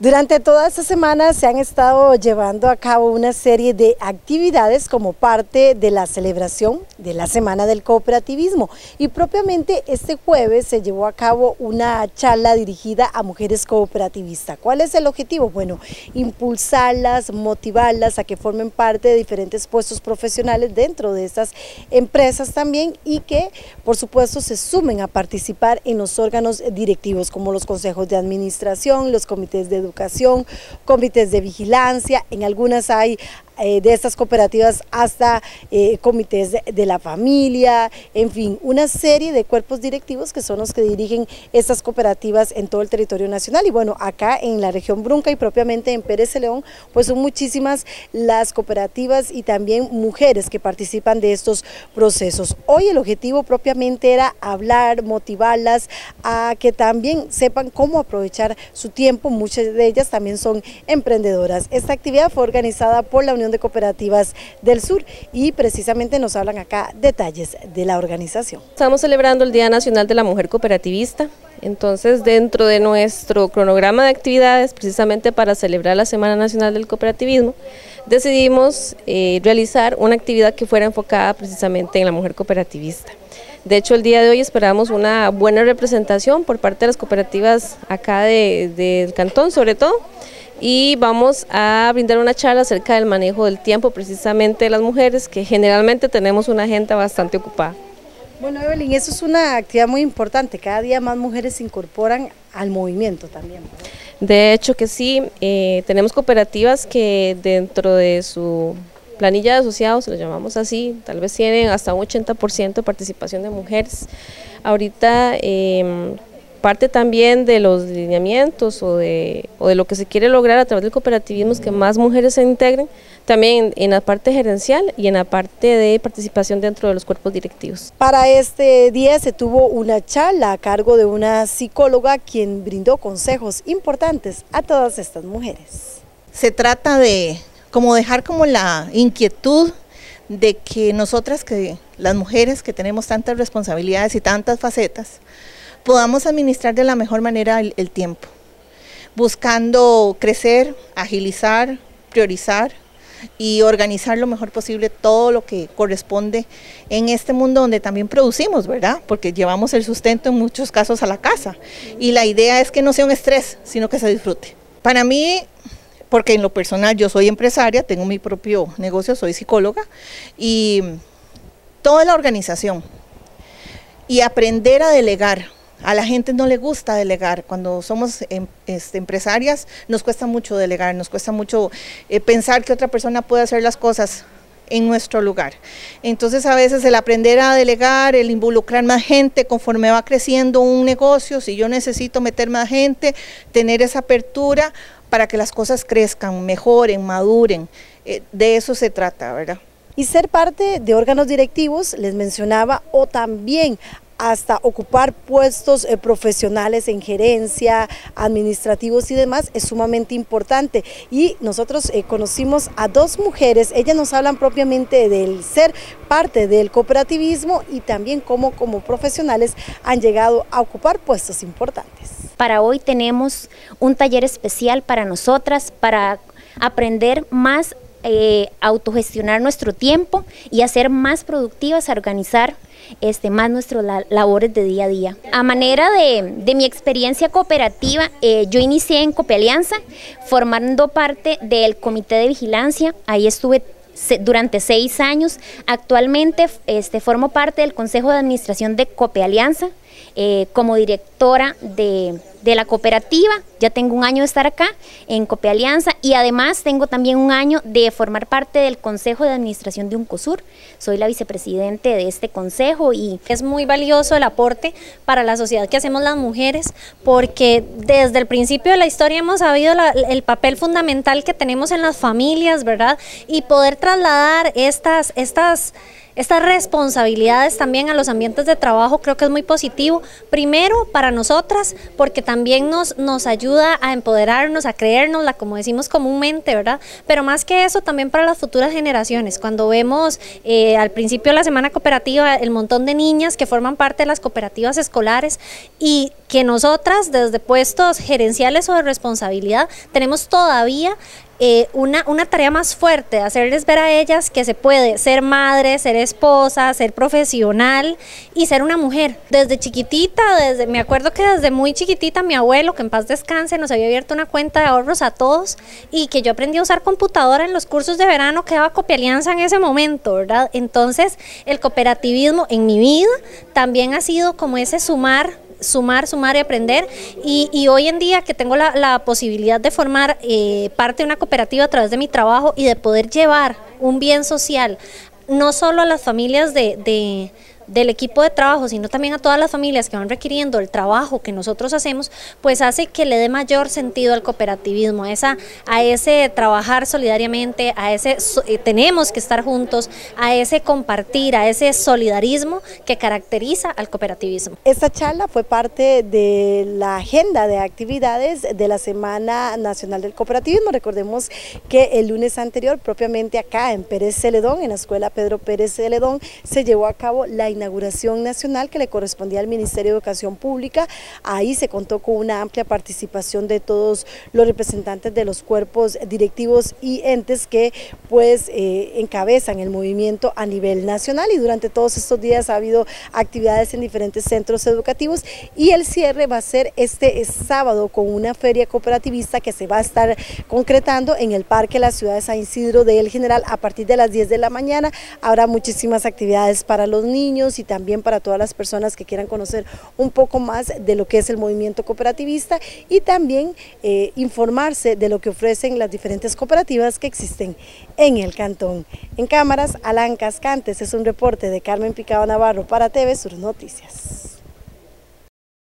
Durante toda esta semana se han estado llevando a cabo una serie de actividades como parte de la celebración de la Semana del Cooperativismo y propiamente este jueves se llevó a cabo una charla dirigida a mujeres cooperativistas. ¿Cuál es el objetivo? Bueno, impulsarlas, motivarlas a que formen parte de diferentes puestos profesionales dentro de estas empresas también y que por supuesto se sumen a participar en los órganos directivos como los consejos de administración, los comités de educación, comités de vigilancia, en algunas hay eh, de estas cooperativas hasta eh, comités de, la familia, en fin, una serie de cuerpos directivos que son los que dirigen estas cooperativas en todo el territorio nacional. Y bueno, acá en la región Brunca y propiamente en Pérez de León, pues son muchísimas las cooperativas y también mujeres que participan de estos procesos. Hoy el objetivo propiamente era hablar, motivarlas a que también sepan cómo aprovechar su tiempo. Muchas de ellas también son emprendedoras. Esta actividad fue organizada por la Unión de Cooperativas del Sur y precisamente nos hablan acá detalles de la organización. Estamos celebrando el Día Nacional de la Mujer Cooperativista, entonces dentro de nuestro cronograma de actividades, precisamente para celebrar la Semana Nacional del Cooperativismo, decidimos eh, realizar una actividad que fuera enfocada precisamente en la mujer cooperativista. De hecho, el día de hoy esperamos una buena representación por parte de las cooperativas acá del cantón, sobre todo, y vamos a brindar una charla acerca del manejo del tiempo precisamente de las mujeres que generalmente tenemos una agenda bastante ocupada. Bueno Evelyn, eso es una actividad muy importante, cada día más mujeres se incorporan al movimiento también. De hecho que sí, eh, tenemos cooperativas que dentro de su planilla de asociados, lo llamamos así, tal vez tienen hasta un 80% de participación de mujeres. Ahorita eh, parte también de los lineamientos o de, o de lo que se quiere lograr a través del cooperativismo es que más mujeres se integren, también en la parte gerencial y en la parte de participación dentro de los cuerpos directivos. Para este día se tuvo una charla a cargo de una psicóloga quien brindó consejos importantes a todas estas mujeres. Se trata de como dejar como la inquietud de que nosotras que las mujeres que tenemos tantas responsabilidades y tantas facetas, podamos administrar de la mejor manera el, tiempo, buscando crecer, agilizar, priorizar y organizar lo mejor posible todo lo que corresponde en este mundo donde también producimos, ¿verdad? Porque llevamos el sustento en muchos casos a la casa y la idea es que no sea un estrés, sino que se disfrute. Para mí, porque en lo personal yo soy empresaria, tengo mi propio negocio, soy psicóloga y toda la organización y aprender a delegar, a la gente no le gusta delegar. Cuando somos em, este, empresarias nos cuesta mucho delegar, nos cuesta mucho eh, pensar que otra persona puede hacer las cosas en nuestro lugar. Entonces a veces el aprender a delegar, el involucrar más gente conforme va creciendo un negocio, si yo necesito meter más gente, tener esa apertura para que las cosas crezcan, mejoren, maduren. Eh, de eso se trata, ¿verdad? Y ser parte de órganos directivos, les mencionaba, o también hasta ocupar puestos eh, profesionales en gerencia, administrativos y demás es sumamente importante. Y nosotros eh, conocimos a dos mujeres, ellas nos hablan propiamente del ser parte del cooperativismo y también cómo como profesionales han llegado a ocupar puestos importantes. Para hoy tenemos un taller especial para nosotras, para aprender más eh, autogestionar nuestro tiempo y hacer más productivas, organizar este, más nuestras labores de día a día. A manera de, mi experiencia cooperativa, eh, yo inicié en Copealianza formando parte del comité de vigilancia, ahí estuve durante seis años. Actualmente este, formo parte del Consejo de Administración de Copealianza eh, como directora de de la cooperativa, ya tengo un año de estar acá en Cope Alianza y además tengo también un año de formar parte del Consejo de Administración de Uncosur. Soy la vicepresidente de este consejo y es muy valioso el aporte para la sociedad que hacemos las mujeres porque desde el principio de la historia hemos sabido el papel fundamental que tenemos en las familias, ¿verdad? Y poder trasladar estas, estas estas responsabilidades también a los ambientes de trabajo creo que es muy positivo. Primero para nosotras, porque también nos, nos ayuda a empoderarnos, a creérnosla, como decimos comúnmente, ¿verdad? Pero más que eso, también para las futuras generaciones. Cuando vemos eh, al principio de la semana cooperativa el montón de niñas que forman parte de las cooperativas escolares y que nosotras desde puestos gerenciales o de responsabilidad tenemos todavía eh, una, una tarea más fuerte, hacerles ver a ellas que se puede ser madre, ser esposa, ser profesional y ser una mujer. Desde chiquitita, desde, me acuerdo que desde muy chiquitita mi abuelo, que en paz descanse, nos había abierto una cuenta de ahorros a todos y que yo aprendí a usar computadora en los cursos de verano que daba Copialianza en ese momento, ¿verdad? Entonces el cooperativismo en mi vida también ha sido como ese sumar sumar, sumar y aprender. Y, hoy en día que tengo la, posibilidad de formar eh, parte de una cooperativa a través de mi trabajo y de poder llevar un bien social, no solo a las familias de del equipo de trabajo, sino también a todas las familias que van requiriendo el trabajo que nosotros hacemos, pues hace que le dé mayor sentido al cooperativismo, a, esa, a ese trabajar solidariamente, a ese eh, tenemos que estar juntos, a ese compartir, a ese solidarismo que caracteriza al cooperativismo. Esta charla fue parte de la agenda de actividades de la Semana Nacional del Cooperativismo. Recordemos que el lunes anterior, propiamente acá en Pérez Celedón, en la Escuela Pedro Pérez Celedón, se llevó a cabo la inauguración nacional que le correspondía al Ministerio de Educación Pública. Ahí se contó con una amplia participación de todos los representantes de los cuerpos directivos y entes que pues eh, encabezan el movimiento a nivel nacional y durante todos estos días ha habido actividades en diferentes centros educativos y el cierre va a ser este sábado con una feria cooperativista que se va a estar concretando en el Parque La Ciudad de San Isidro de El General a partir de las 10 de la mañana. Habrá muchísimas actividades para los y también para todas las personas que quieran conocer un poco más de lo que es el movimiento cooperativista y también eh, informarse de lo que ofrecen las diferentes cooperativas que existen en el cantón. En cámaras, Alan Cascantes es un reporte de Carmen Picado Navarro para TV Sur Noticias.